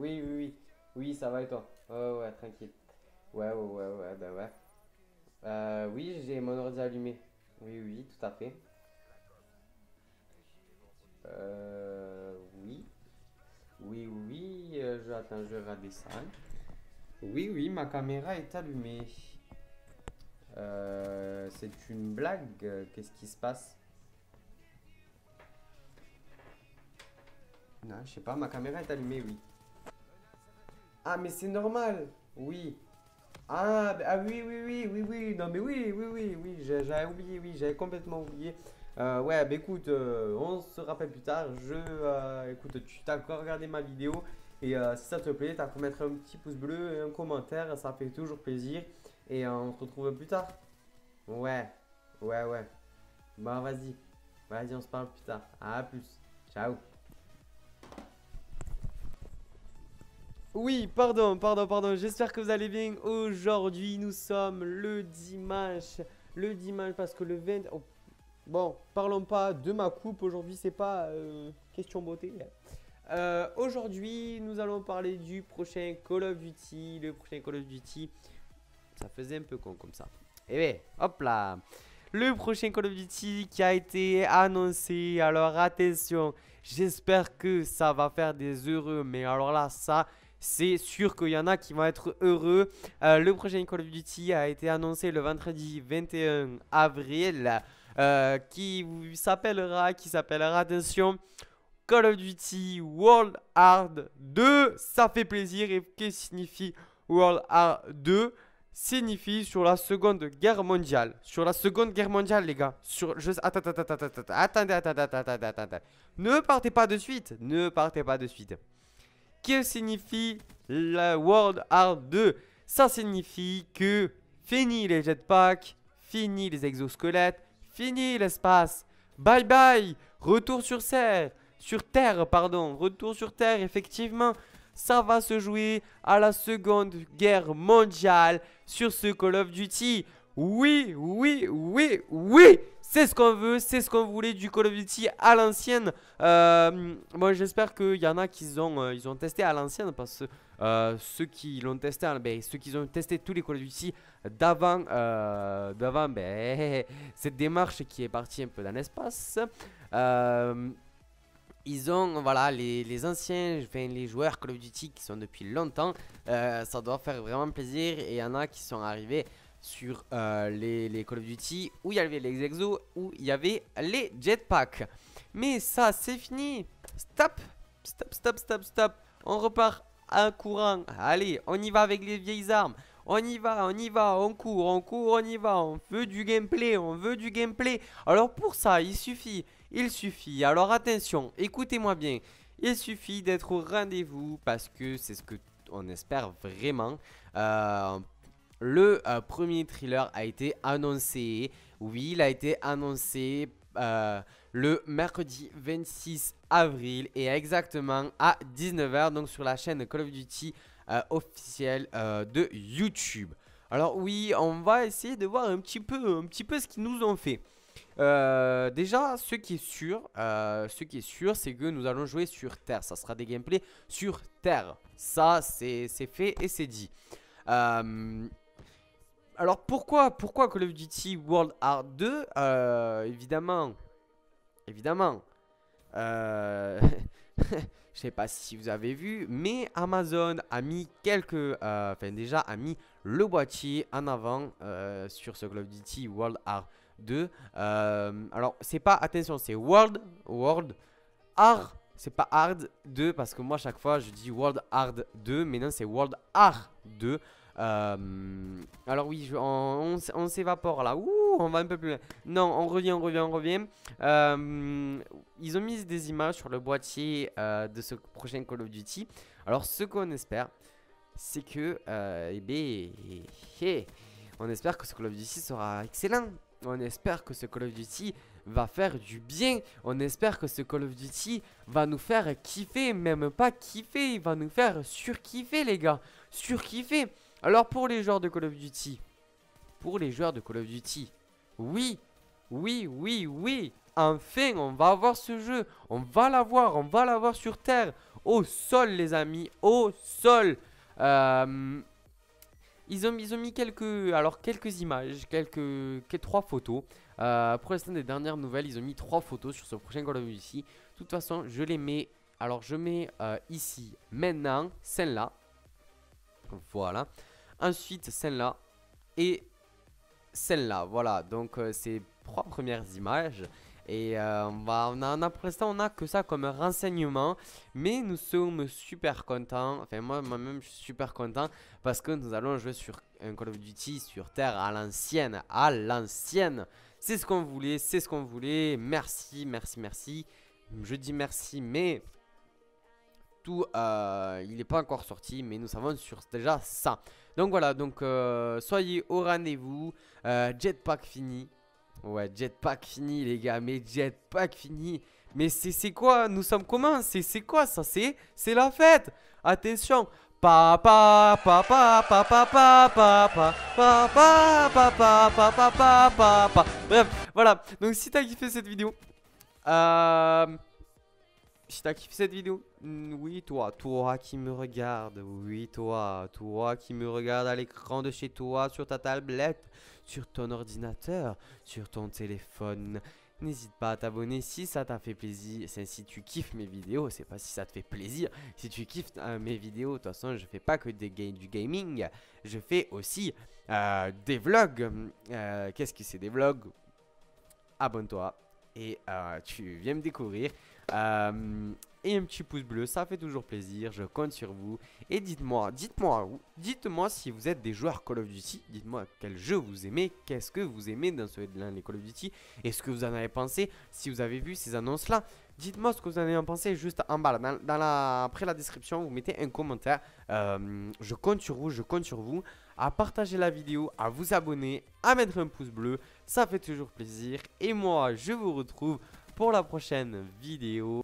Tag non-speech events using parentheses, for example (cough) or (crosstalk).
Oui, oui, oui. Oui, ça va et toi? Ouais, ouais, tranquille. Ouais, ouais, ouais, ouais, ben ouais. Euh, oui, j'ai mon ordi allumé. Oui, oui, tout à fait. Euh, oui. Oui, oui, euh, je, attends, je. Oui, oui, ma caméra est allumée. Euh, c'est une blague. Qu'est-ce qui se passe? Non, je sais pas, ma caméra est allumée, oui. Ah, mais c'est normal. Oui. Ah, bah- ah oui, oui, oui, oui, oui. Non, mais oui, oui, oui, oui. J'avais oublié, oui, j'avais complètement oublié. Euh, ouais, bah écoute, euh, on se rappelle plus tard. Je, euh, écoute, tu t'as encore regardé ma vidéo. Et si ça te plaît, t'as qu'à mettre un petit pouce bleu et un commentaire. Ça fait toujours plaisir. Et on se retrouve plus tard. Ouais, ouais, ouais. Bah vas-y. Vas-y, on se parle plus tard. À plus. Ciao. Oui, pardon, pardon, pardon. J'espère que vous allez bien. Aujourd'hui, nous sommes le dimanche. Le dimanche parce que le 20... oh, Bon, parlons pas de ma coupe. Aujourd'hui, c'est pas euh, question beauté. Euh, Aujourd'hui, nous allons parler du prochain Call of Duty. Le prochain Call of Duty. Ça faisait un peu con comme ça. Et ouais, hop là. Le prochain Call of Duty qui a été annoncé. Alors attention, j'espère que ça va faire des heureux. Mais alors là, ça, c'est sûr qu'il y en a qui vont être heureux. Euh, le prochain Call of Duty a été annoncé le vendredi 21 avril. euh, qui s'appellera, qui s'appellera, attention, Call of Duty World Hard 2. Ça fait plaisir. Et que signifie World Hard 2 signifie sur la seconde guerre mondiale. Sur la seconde guerre mondiale, les gars. Sur, je, attends, attendez, attendez, attendez, attendez, attendez. Ne partez pas de suite. Ne partez pas de suite. Que signifie la World Hard 2 Ça signifie que fini les jetpacks, fini les exosquelettes, fini l'espace. Bye bye. Retour sur Terre. Sur Terre, pardon. Retour sur Terre, effectivement. Ça va se jouer à la seconde guerre mondiale sur ce Call of Duty. Oui, oui, oui, oui. C'est ce qu'on veut, c'est ce qu'on voulait du Call of Duty à l'ancienne. Euh, moi, j'espère qu'il y en a qui ont, euh, ils ont testé à l'ancienne parce que euh, ceux qui l'ont testé, ben, ceux qui ont testé tous les Call of Duty d'avant, euh, d'avant, ben, (laughs) cette démarche qui est partie un peu dans l'espace. Ils ont, voilà, les, les anciens, les joueurs Call of Duty qui sont depuis longtemps, ça doit faire vraiment plaisir. Et il y en a qui sont arrivés sur euh, les, les Call of Duty où il y avait les exos, où il y avait les jetpacks. Mais ça, c'est fini. Stop, stop, stop, stop, stop. On repart à courant. Allez, on y va avec les vieilles armes. On y va, on y va, on court, on court, on y va. On veut du gameplay, on veut du gameplay. Alors pour ça, il suffit, il suffit. Alors attention, écoutez-moi bien. Il suffit d'être au rendez-vous parce que c'est ce que on espère vraiment. Euh, le euh, premier thriller a été annoncé. Oui, il a été annoncé euh, le mercredi 26 avril et exactement à 19h donc sur la chaîne Call of Duty euh, officielle de YouTube. Alors oui, on va essayer de voir un petit peu, ce qu'ils nous ont fait. Déjà, ce qui est sûr, ce qui est sûr, c'est que nous allons jouer sur Terre. Ça sera des gameplays sur Terre. Ça, c'est fait et c'est dit. Alors pourquoi, pourquoi Call of Duty World War 2 Euh, Évidemment, évidemment. Euh, (laughs) je sais pas si vous avez vu, mais Amazon a mis quelques, euh, enfin déjà a mis le boîtier en avant euh, sur ce Call of Duty World War 2. Euh, alors c'est pas, attention, c'est World, World Hard, c'est pas Hard 2 parce que moi chaque fois je dis World Hard 2, mais non c'est World Hard 2. Euh, alors oui, on, s'évapore là. Ouh, on va un peu plus loin. Non, on revient, on revient, on revient. Euh, ils ont mis des images sur le boîtier euh, de ce prochain Call of Duty. Alors ce qu'on espère, c'est que, eh ben, eh, on espère que ce Call of Duty sera excellent. On espère que ce Call of Duty va faire du bien. On espère que ce Call of Duty va nous faire kiffer, même pas kiffer, il va nous faire surkiffer les gars, surkiffer. Alors pour les joueurs de Call of Duty, pour les joueurs de Call of Duty, oui, oui, oui, oui, Enfin, on va avoir ce jeu. On va l'avoir, on va l'avoir sur Terre. Au sol, les amis, au sol. Euh, ils, ont, mis quelques, alors, quelques images, quelques, quelques trois photos. Euh, pour l'instant, des dernières nouvelles, ils ont mis trois photos sur ce prochain Call of Duty. De toute façon, je les mets. Alors, je mets euh, ici, maintenant, celle-là. Voilà. Ensuite, celle-là. Et celle-là. Voilà. Donc, euh, ces trois premières images. Et euh, on pour l'instant, on a que ça comme renseignement. Mais nous sommes super contents. Enfin, moi, moi-même, je suis super content. Parce que nous allons jouer sur un Call of Duty sur Terre à l'ancienne. À l'ancienne. C'est ce qu'on voulait. C'est ce qu'on voulait. Merci, merci, merci. Je dis merci, mais tout, euh, il n'est pas encore sorti, mais nous savons sur déjà ça. Donc voilà, donc euh, soyez au rendez-vous. Euh, jetpack fini. Ouais, jetpack fini les gars, mais jetpack fini. Mais c'est quoi Nous sommes comment C'est quoi ça C'est la fête Attention Papa, papa, papa, papa, papa, papa, papa, papa, papa, Bref, voilà. Donc si t'as kiffé cette vidéo, euh, si t'as kiffé cette vidéo, mm, oui toi, toi qui me regarde, oui toi, toi qui me regarde à l'écran de chez toi, sur ta tablette, sur ton ordinateur, sur ton téléphone. N'hésite pas à t'abonner si ça t'a fait plaisir. Si tu kiffes mes vidéos, c'est pas si ça te fait plaisir. Si tu kiffes euh, mes vidéos, de toute façon, je fais pas que du gaming. Je fais aussi euh, des vlogs. Euh, qu'est-ce que c'est des vlogs? Abonne-toi et tu viens me découvrir. Euh, et un petit pouce bleu, ça fait toujours plaisir, je compte sur vous. Et dites-moi, dites-moi, dites-moi si vous êtes des joueurs Call of Duty, dites-moi quel jeu vous aimez, qu'est-ce que vous aimez dans ce les Call of Duty, et ce que vous en avez pensé, si vous avez vu ces annonces-là? Dites-moi ce que vous en avez pensé juste en bas, dans, la, après la description, vous mettez un commentaire. Euh, je compte sur vous, je compte sur vous à partager la vidéo, à vous abonner, à mettre un pouce bleu, ça fait toujours plaisir. Et moi, je vous retrouve pour la prochaine vidéo.